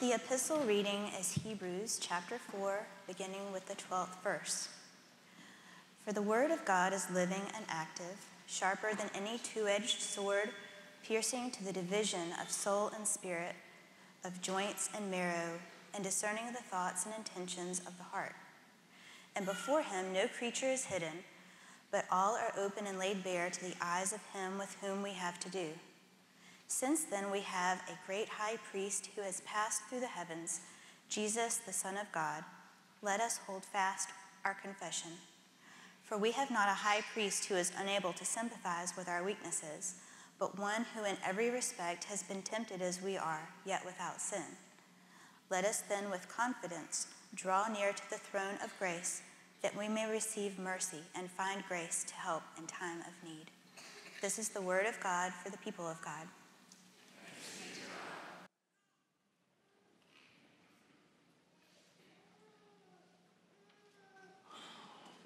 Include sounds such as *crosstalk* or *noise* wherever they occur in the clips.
The epistle reading is Hebrews chapter 4, beginning with the 12th verse. For the word of God is living and active, sharper than any two edged sword, piercing to the division of soul and spirit, of joints and marrow, and discerning the thoughts and intentions of the heart. And before him no creature is hidden, but all are open and laid bare to the eyes of him with whom we have to do. Since then, we have a great high priest who has passed through the heavens, Jesus, the Son of God. Let us hold fast our confession. For we have not a high priest who is unable to sympathize with our weaknesses, but one who in every respect has been tempted as we are, yet without sin. Let us then with confidence draw near to the throne of grace, that we may receive mercy and find grace to help in time of need. This is the word of God for the people of God.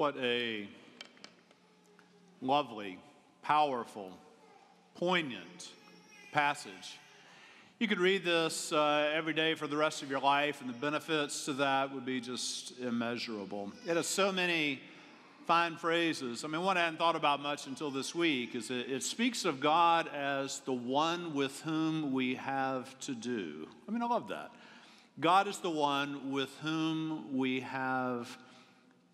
What a lovely, powerful, poignant passage. You could read this uh, every day for the rest of your life, and the benefits to that would be just immeasurable. It has so many fine phrases. I mean, one I hadn't thought about much until this week is it, it speaks of God as the one with whom we have to do. I mean, I love that. God is the one with whom we have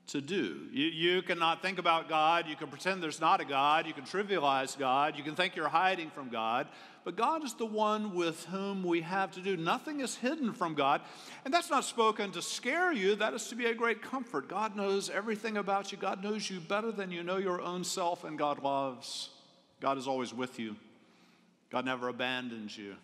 to do. You, you cannot think about God. You can pretend there's not a God. You can trivialize God. You can think you're hiding from God. But God is the one with whom we have to do. Nothing is hidden from God. And that's not spoken to scare you, that is to be a great comfort. God knows everything about you. God knows you better than you know your own self, and God loves. God is always with you. God never abandons you.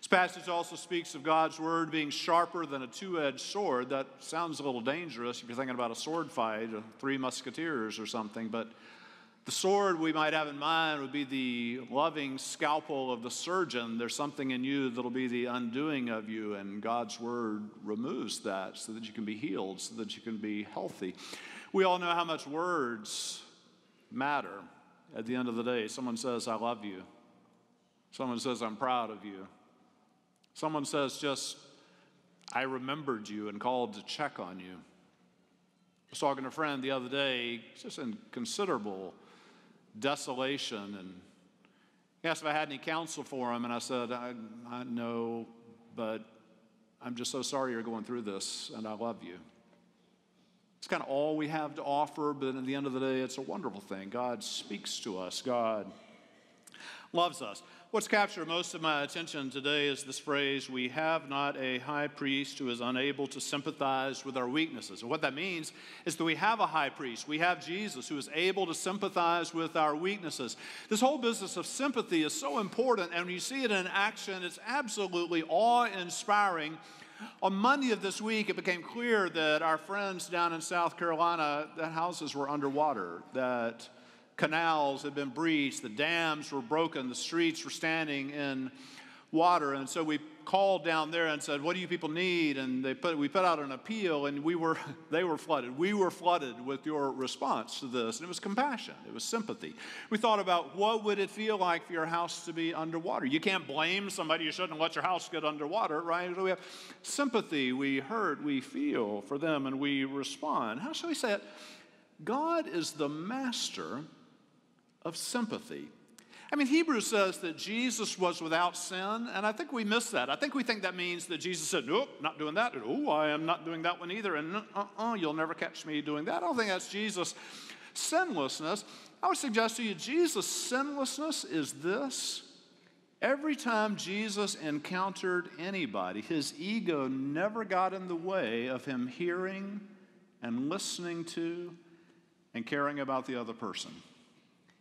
This passage also speaks of God's word being sharper than a two edged sword. That sounds a little dangerous if you're thinking about a sword fight, or three musketeers or something, but the sword we might have in mind would be the loving scalpel of the surgeon. There's something in you that'll be the undoing of you, and God's word removes that so that you can be healed, so that you can be healthy. We all know how much words matter at the end of the day. Someone says, I love you. Someone says, I'm proud of you. Someone says, just, I remembered you and called to check on you. I was talking to a friend the other day, just in considerable desolation, and he asked if I had any counsel for him, and I said, I, I know, but I'm just so sorry you're going through this, and I love you. It's kind of all we have to offer, but at the end of the day, it's a wonderful thing. God speaks to us, God loves us. What's captured most of my attention today is this phrase we have not a high priest who is unable to sympathize with our weaknesses. And what that means is that we have a high priest. We have Jesus who is able to sympathize with our weaknesses. This whole business of sympathy is so important, and when you see it in action, it's absolutely awe inspiring. On Monday of this week, it became clear that our friends down in South Carolina, that houses were underwater, that canals had been breached, the dams were broken, the streets were standing in water. And so we called down there and said, What do you people need? And they put, we put out an appeal, and we were, *laughs* they were flooded. We were flooded with your response to this. And it was compassion, it was sympathy. We thought about what would it feel like for your house to be underwater? You can't blame somebody, you shouldn't let your house get underwater, right? So we have sympathy, we hurt, we feel for them, and we respond. How shall we say it? God is the master of sympathy. I mean, Hebrews says that Jesus was without sin, and I think we miss that. I think we think that means that Jesus said, Nope, not doing that. Oh, I am not doing that one either. And uh uh-uh, you'll never catch me doing that. I don't think that's Jesus' sinlessness. I would suggest to you, Jesus' sinlessness is this. Every time Jesus encountered anybody, his ego never got in the way of him hearing and listening to and caring about the other person.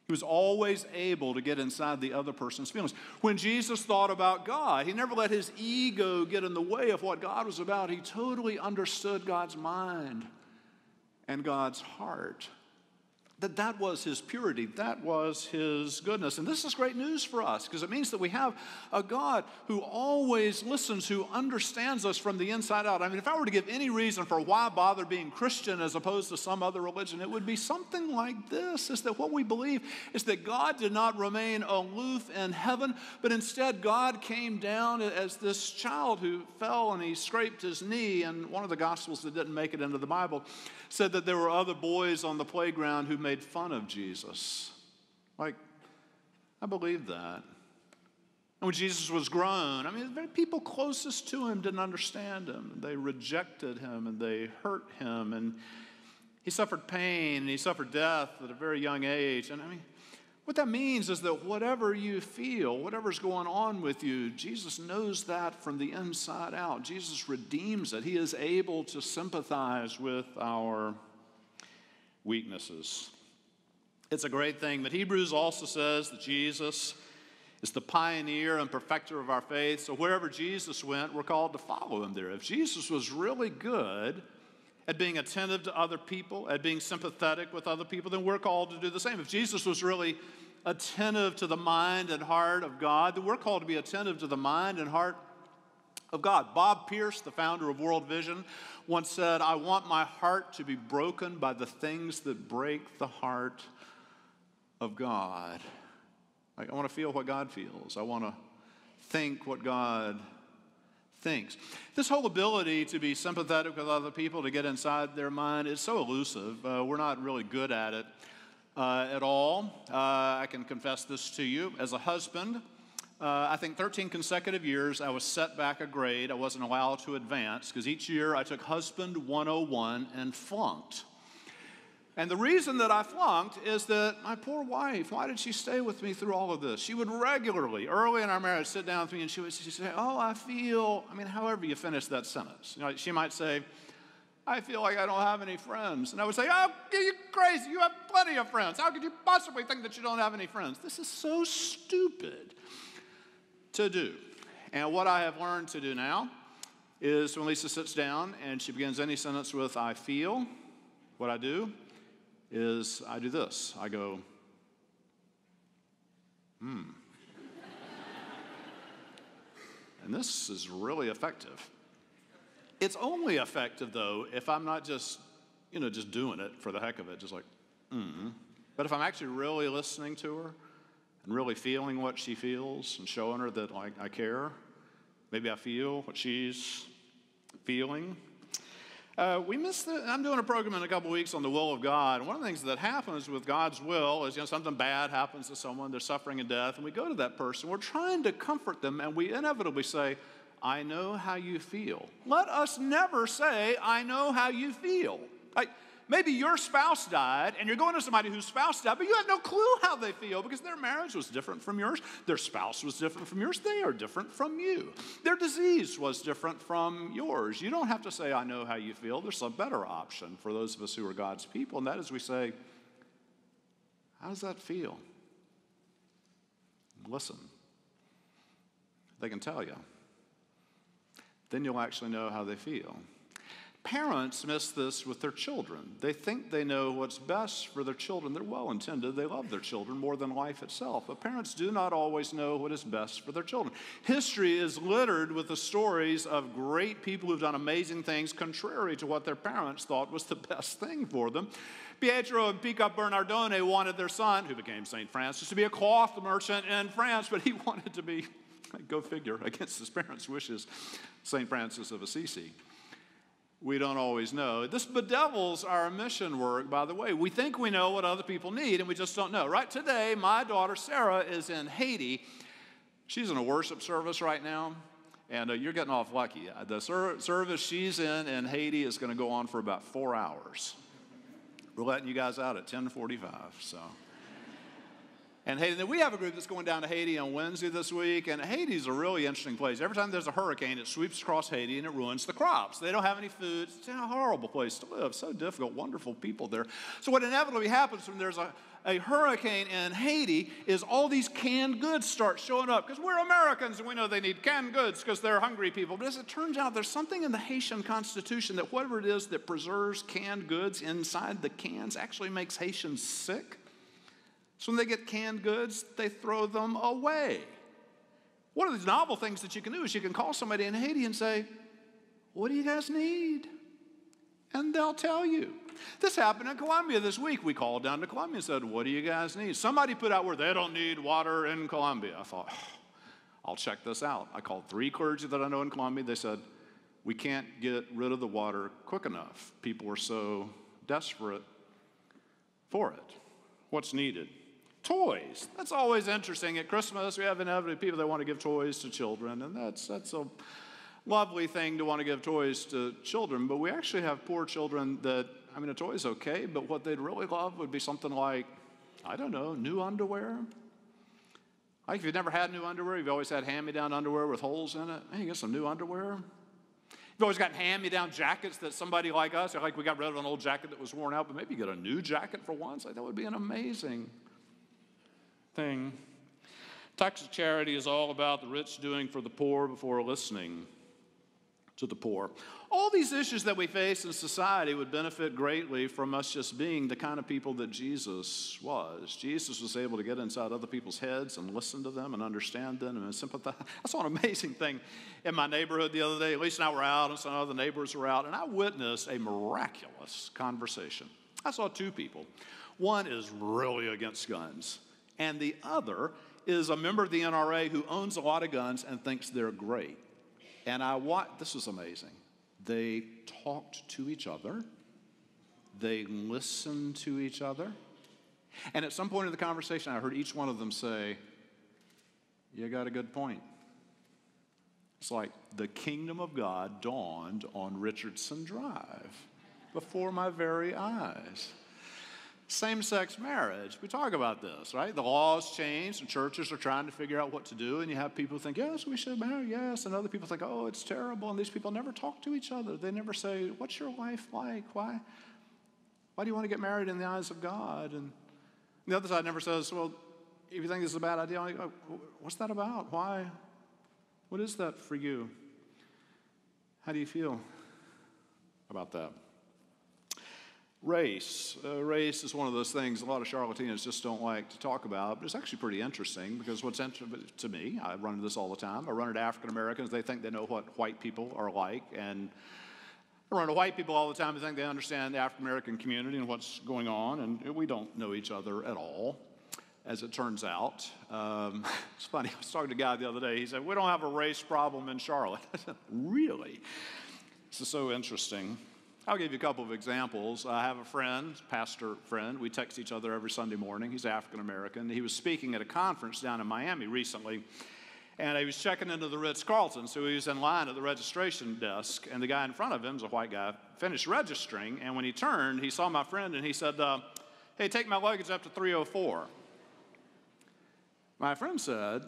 He was always able to get inside the other person's feelings. When Jesus thought about God, he never let his ego get in the way of what God was about. He totally understood God's mind and God's heart. That that was his purity, that was his goodness. And this is great news for us because it means that we have a God who always listens, who understands us from the inside out. I mean, if I were to give any reason for why bother being Christian as opposed to some other religion, it would be something like this is that what we believe is that God did not remain aloof in heaven, but instead God came down as this child who fell and he scraped his knee. And one of the gospels that didn't make it into the Bible said that there were other boys on the playground who made fun of Jesus. Like, I believe that. And when Jesus was grown, I mean, the very people closest to him didn't understand him. They rejected him and they hurt him. And he suffered pain and he suffered death at a very young age. And I mean, what that means is that whatever you feel, whatever's going on with you, Jesus knows that from the inside out. Jesus redeems it. He is able to sympathize with our weaknesses. It's a great thing. But Hebrews also says that Jesus is the pioneer and perfecter of our faith. So wherever Jesus went, we're called to follow him there. If Jesus was really good, at being attentive to other people, at being sympathetic with other people, then we're called to do the same. If Jesus was really attentive to the mind and heart of God, then we're called to be attentive to the mind and heart of God. Bob Pierce, the founder of World Vision, once said, I want my heart to be broken by the things that break the heart of God. Like, I want to feel what God feels. I want to think what God thinks. This whole ability to be sympathetic with other people, to get inside their mind, is so elusive. Uh, we're not really good at it uh, at all. Uh, I can confess this to you. As a husband, uh, I think 13 consecutive years I was set back a grade. I wasn't allowed to advance because each year I took Husband 101 and flunked. And the reason that I flunked is that my poor wife, why did she stay with me through all of this? She would regularly, early in our marriage, sit down with me and she would say, Oh, I feel, I mean, however you finish that sentence. You know, she might say, I feel like I don't have any friends. And I would say, Oh, you're crazy. You have plenty of friends. How could you possibly think that you don't have any friends? This is so stupid to do. And what I have learned to do now is when Lisa sits down and she begins any sentence with, I feel, what I do is I do this. I go, hmm. and this is really effective. It's only effective, though, if I'm not just, you know, just doing it for the heck of it, just like, hmm. But if I'm actually really listening to her and really feeling what she feels and showing her that like, I care, maybe I feel what she's feeling, uh, we missed the, I'm doing a program in a couple weeks on the will of God. And one of the things that happens with God's will is, you know, something bad happens to someone, they're suffering and death, and we go to that person. We're trying to comfort them, and we inevitably say, I know how you feel. Let us never say, I know how you feel. Like, Maybe your spouse died and you're going to somebody whose spouse died, but you have no clue how they feel because their marriage was different from yours. Their spouse was different from yours. They are different from you. Their disease was different from yours. You don't have to say, I know how you feel. There's a better option for those of us who are God's people, and that is we say, How does that feel? Listen. They can tell you. Then you'll actually know how they feel. Parents miss this with their children. They think they know what's best for their children. They're well intended, they love their children more than life itself. But parents do not always know what is best for their children. History is littered with the stories of great people who've done amazing things contrary to what their parents thought was the best thing for them. Pietro and Pica Bernardone wanted their son, who became St. Francis, to be a cloth merchant in France, but he *laughs* wanted to be, go figure, against his parents' wishes, St. Francis of Assisi we don't always know. This bedevils our mission work, by the way. We think we know what other people need, and we just don't know. Right today, my daughter Sarah is in Haiti. She's in a worship service right now, and uh, you're getting off lucky. Uh, the ser- service she's in in Haiti is going to go on for about four hours. We're letting you guys out at 10:45, so. And Haiti, we have a group that's going down to Haiti on Wednesday this week, and Haiti's a really interesting place. Every time there's a hurricane, it sweeps across Haiti and it ruins the crops. They don't have any food. It's a horrible place to live. So difficult, wonderful people there. So what inevitably happens when there's a, a hurricane in Haiti is all these canned goods start showing up because we're Americans and we know they need canned goods because they're hungry people. But as it turns out, there's something in the Haitian Constitution that whatever it is that preserves canned goods inside the cans actually makes Haitians sick. So when they get canned goods, they throw them away. One of the novel things that you can do is you can call somebody in Haiti and say, What do you guys need? And they'll tell you. This happened in Columbia this week. We called down to Columbia and said, What do you guys need? Somebody put out where they don't need water in Columbia. I thought, I'll check this out. I called three clergy that I know in Columbia. They said, We can't get rid of the water quick enough. People are so desperate for it. What's needed? Toys. That's always interesting. At Christmas, we have inevitably people that want to give toys to children, and that's, that's a lovely thing to want to give toys to children. But we actually have poor children that, I mean, a toy is okay, but what they'd really love would be something like, I don't know, new underwear. Like if you've never had new underwear, you've always had hand me down underwear with holes in it. Hey, get some new underwear. You've always got hand me down jackets that somebody like us, like we got rid of an old jacket that was worn out, but maybe you get a new jacket for once. Like that would be an amazing thing. Toxic Charity is all about the rich doing for the poor before listening to the poor. All these issues that we face in society would benefit greatly from us just being the kind of people that Jesus was. Jesus was able to get inside other people's heads and listen to them and understand them and sympathize. *laughs* I saw an amazing thing in my neighborhood the other day. At least I were out, and some other neighbors were out, and I witnessed a miraculous conversation. I saw two people. One is really against guns and the other is a member of the NRA who owns a lot of guns and thinks they're great. And I watched, this was amazing. They talked to each other, they listened to each other. And at some point in the conversation, I heard each one of them say, You got a good point. It's like the kingdom of God dawned on Richardson Drive before my very eyes same sex marriage. We talk about this, right? The laws change, and churches are trying to figure out what to do, and you have people think, yes, we should marry, yes, and other people think, oh, it's terrible, and these people never talk to each other. They never say, what's your life like? Why? Why do you want to get married in the eyes of God? And the other side never says, well, if you think this is a bad idea, oh, what's that about? Why? What is that for you? How do you feel about that? Race. Uh, race is one of those things a lot of Charlotteans just don't like to talk about, but it's actually pretty interesting because what's interesting to me, I run into this all the time. I run into African Americans, they think they know what white people are like, and I run into white people all the time who think they understand the African American community and what's going on, and we don't know each other at all, as it turns out. Um, *laughs* it's funny, I was talking to a guy the other day, he said, We don't have a race problem in Charlotte. *laughs* Really? This is so interesting. I'll give you a couple of examples. I have a friend, pastor friend. We text each other every Sunday morning. He's African American. He was speaking at a conference down in Miami recently, and he was checking into the Ritz Carlton. So he was in line at the registration desk, and the guy in front of him is a white guy. Finished registering, and when he turned, he saw my friend, and he said, uh, "Hey, take my luggage up to 304." My friend said,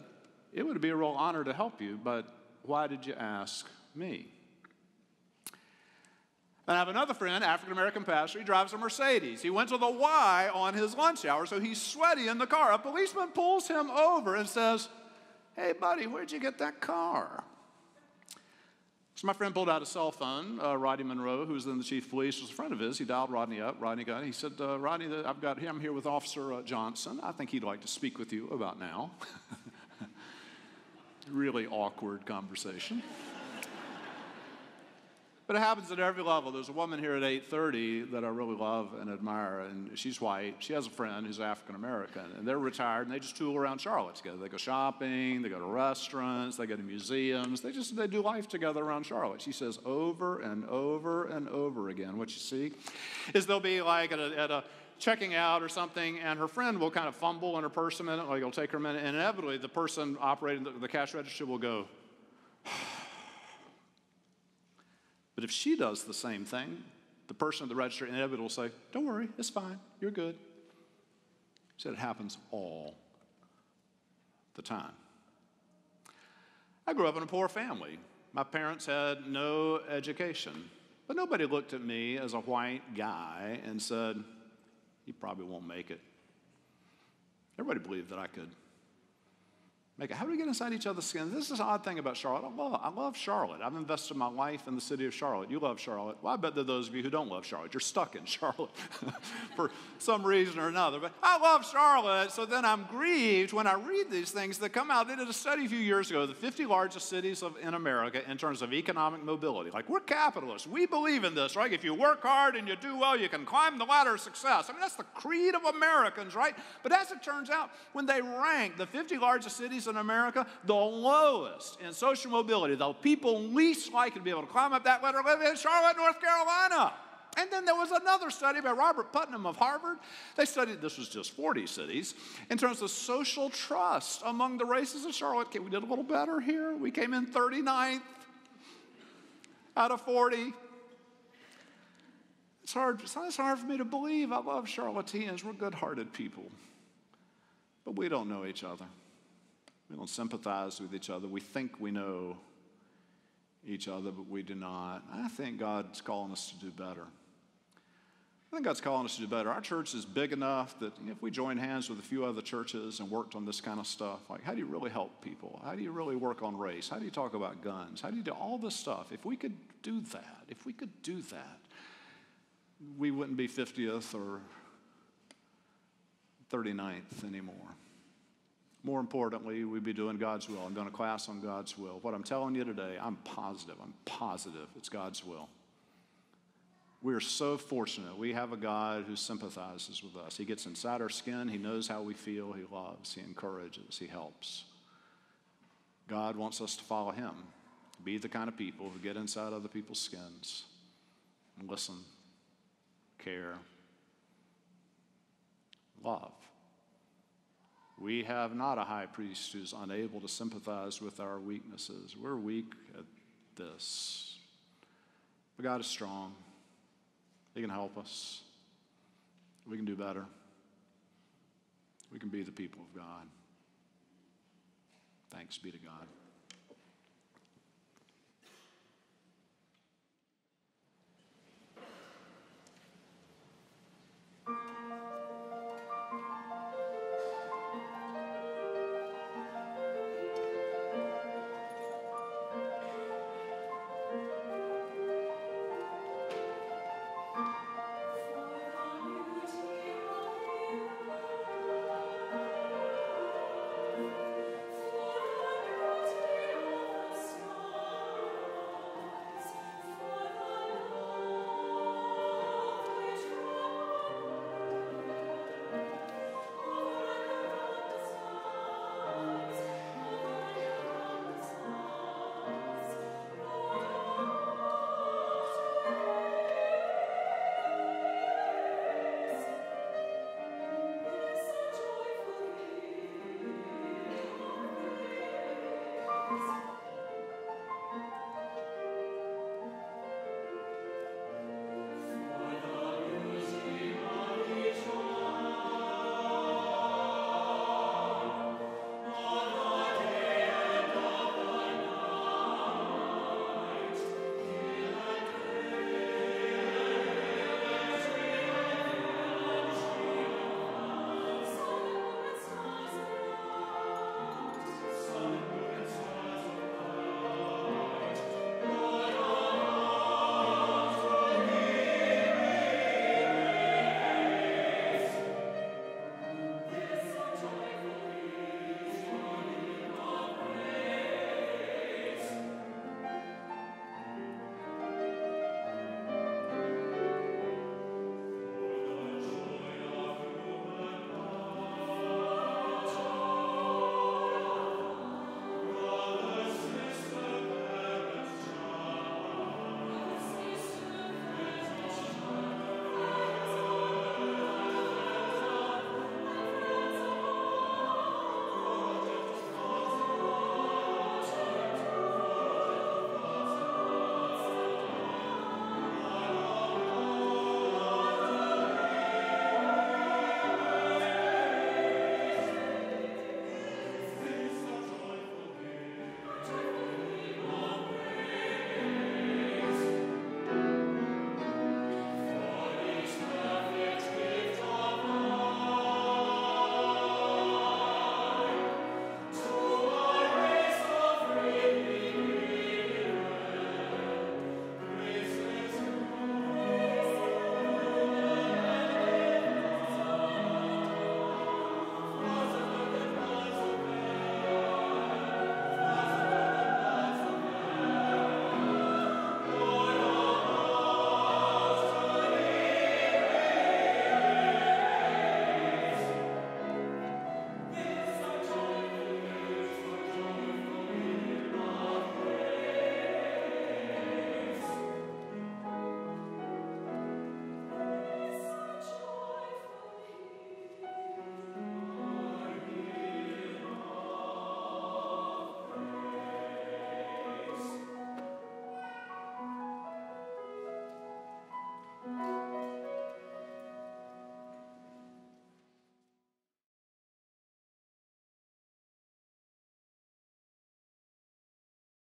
"It would be a real honor to help you, but why did you ask me?" And I have another friend, African American pastor, he drives a Mercedes. He went to the Y on his lunch hour, so he's sweaty in the car. A policeman pulls him over and says, Hey, buddy, where'd you get that car? So my friend pulled out a cell phone. Uh, Rodney Monroe, who was then the chief of police, was a friend of his. He dialed Rodney up. Rodney got. He said, uh, "Rodney, I've got him here with Officer uh, Johnson. I think he'd like to speak with you about now." *laughs* really awkward conversation. But it happens at every level. There's a woman here at 8:30 that I really love and admire, and she's white. She has a friend who's African American, and they're retired, and they just tool around Charlotte together. They go shopping, they go to restaurants, they go to museums. They just they do life together around Charlotte. She says over and over and over again. What you see is they'll be like at a, at a checking out or something, and her friend will kind of fumble in her purse a minute, like it'll take her a minute, and inevitably the person operating the, the cash register will go. But if she does the same thing, the person at the register inevitably will say, Don't worry, it's fine, you're good. He said it happens all the time. I grew up in a poor family. My parents had no education, but nobody looked at me as a white guy and said, You probably won't make it. Everybody believed that I could. It. How do we get inside each other's skin? This is an odd thing about Charlotte. I love, I love Charlotte. I've invested my life in the city of Charlotte. You love Charlotte. Well, I bet that those of you who don't love Charlotte, you're stuck in *laughs* Charlotte *laughs* for some reason or another. But I love Charlotte, so then I'm grieved when I read these things that come out. They did a study a few years ago, the 50 largest cities of, in America in terms of economic mobility. Like, we're capitalists. We believe in this, right? If you work hard and you do well, you can climb the ladder of success. I mean, that's the creed of Americans, right? But as it turns out, when they rank the 50 largest cities in America, the lowest in social mobility, the people least likely to be able to climb up that ladder live in Charlotte, North Carolina. And then there was another study by Robert Putnam of Harvard. They studied, this was just 40 cities, in terms of social trust among the races of Charlotte. Okay, we did a little better here. We came in 39th out of 40. It's hard, it's hard for me to believe. I love Charlotteans. We're good hearted people. But we don't know each other. We don't sympathize with each other. We think we know each other, but we do not. I think God's calling us to do better. I think God's calling us to do better. Our church is big enough that if we join hands with a few other churches and worked on this kind of stuff, like how do you really help people? How do you really work on race? How do you talk about guns? How do you do all this stuff? If we could do that, if we could do that, we wouldn't be 50th or 39th anymore. More importantly, we'd be doing God's will and going to class on God's will. What I'm telling you today, I'm positive, I'm positive it's God's will. We are so fortunate. We have a God who sympathizes with us. He gets inside our skin, He knows how we feel, He loves, He encourages, He helps. God wants us to follow Him, be the kind of people who get inside other people's skins and listen, care, love. We have not a high priest who's unable to sympathize with our weaknesses. We're weak at this. But God is strong. He can help us. We can do better. We can be the people of God. Thanks be to God.